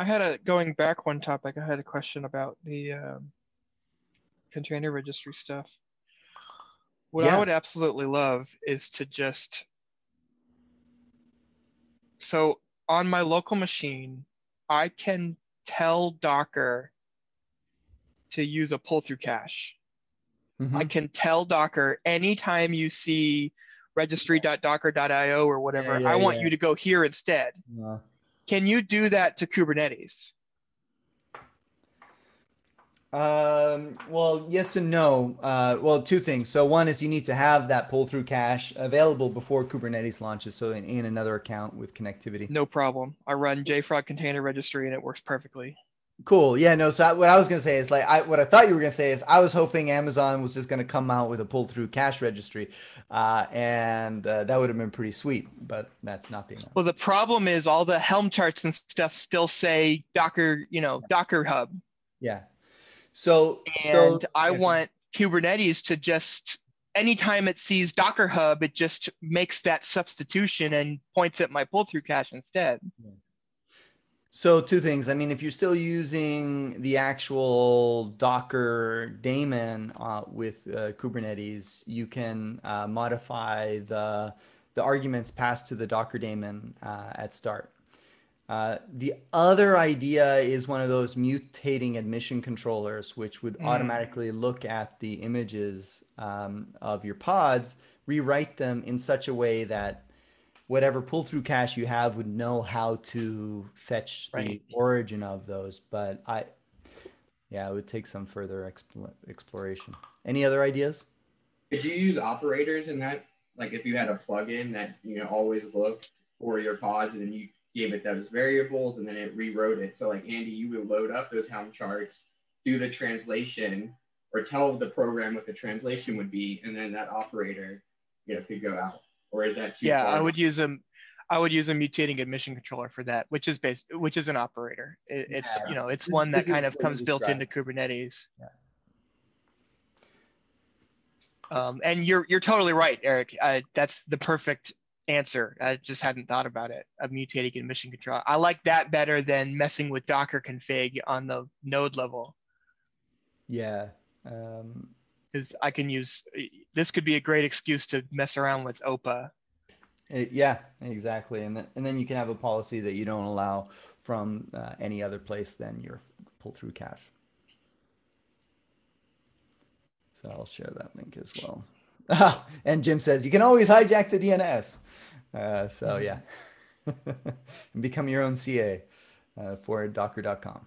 I had a going back one topic. I had a question about the um, container registry stuff. What Yeah. I would absolutely love is to just so on my local machine, I can tell Docker to use a pull through cache. I Mhm. can tell Docker anytime you see registry.docker.io or whatever, yeah, I want yeah. you to go here instead. Uh, Can you do that to Kubernetes? Um, well, yes and no. Uh, well, two things. So one is you need to have that pull through cache available before Kubernetes launches. So in, in another account with connectivity. No problem. I run JFrog container registry and it works perfectly. Cool. Yeah. No. So I, what I was gonna say is like I what I thought you were gonna say is I was hoping Amazon was just gonna come out with a pull through cache registry, uh, and uh, that would have been pretty sweet. But that's not the Well, the problem is all the Helm charts and stuff still say Docker, you know, Docker Hub. yeah. So And so I yeah. want Kubernetes to just, anytime it sees Docker Hub, it just makes that substitution and points at my pull through cache instead. So two things. I mean, if you're still using the actual Docker daemon uh, with uh, Kubernetes, you can uh, modify the the arguments passed to the Docker daemon uh, at start. Uh, the other idea is one of those mutating admission controllers, which would Mm. automatically look at the images um, of your pods, rewrite them in such a way that whatever pull through cache you have would know how to fetch Right. the origin of those. But I, yeah, it would take some further expl- exploration. Any other ideas? Could you use operators in that? Like if you had a plugin that you know always looked for your pods and then you gave it those variables and then it rewrote it. So like Andy, you would load up those Helm charts, do the translation, or tell the program what the translation would be, and then that operator, you know, could go out. Or is that too Yeah, far? I would use a, I would use a mutating admission controller for that, which is based, which is an operator. It, it's, Yeah. you know, it's This- one that kind of comes built into. Kubernetes. Yeah. Um, and you're you're totally right, Eric. Uh, that's the perfect answer. I just hadn't thought about it. A mutating admission control. I like that better than messing with Docker config on the node level Yeah. Um, because I can use. This could be a great excuse to mess around with OPA. it- yeah, exactly. And then, and then you can have a policy that you don't allow from uh, any other place than your pull through cache. So I'll share that link as well. Ah, and Jim says you can always hijack the DNS. Uh, so yeah, and become your own CA uh, for Docker.com.